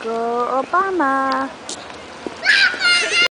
Go Obama!